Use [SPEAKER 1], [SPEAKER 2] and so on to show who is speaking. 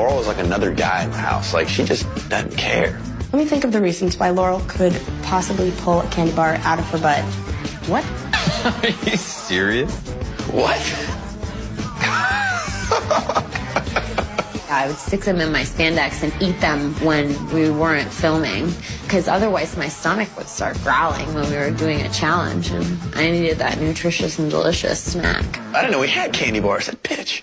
[SPEAKER 1] Laurel is like another guy in the house. Like, she just doesn't care.
[SPEAKER 2] Let me think of the reasons why Laurel could possibly pull a candy bar out of her butt. What?
[SPEAKER 3] Are you serious?
[SPEAKER 1] What?
[SPEAKER 4] I would stick them in my spandex and eat them when we weren't filming because otherwise my stomach would start growling when we were doing a challenge and I needed that nutritious and delicious snack.
[SPEAKER 1] I didn't know we had candy bars. That bitch.